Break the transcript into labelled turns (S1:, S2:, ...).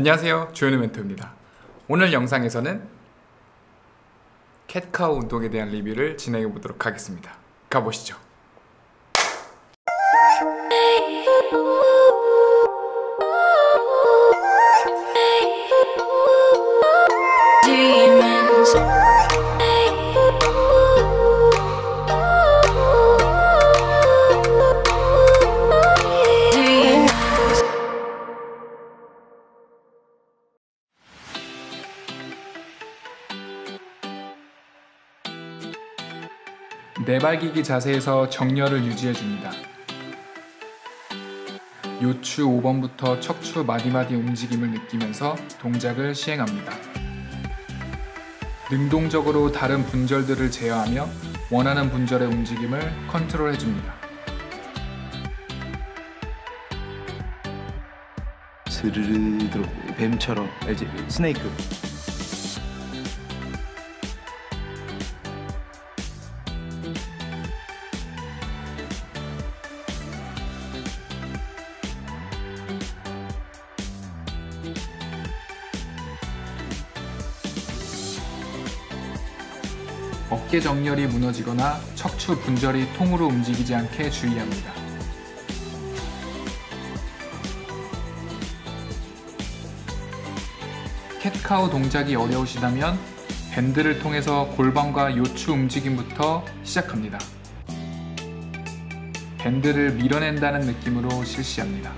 S1: 안녕하세요. 조현우 멘토입니다. 오늘 영상에서는 캣카우 운동에 대한 리뷰를 진행해 보도록 하겠습니다. 가보시죠 내발기기 자세에서 정렬을 유지해 줍니다. 요추 5번부터 척추 마디마디 움직임을 느끼면서 동작을 시행합니다. 능동적으로 다른 분절들을 제어하며 원하는 분절의 움직임을 컨트롤해 줍니다.
S2: 스르르 뱀처럼 알지? 스네이크
S1: 어깨 정렬이 무너지거나 척추 분절이 통으로 움직이지 않게 주의합니다. Cat Cow 동작이 어려우시다면 밴드를 통해서 골반과 요추 움직임부터 시작합니다. 밴드를 밀어낸다는 느낌으로 실시합니다.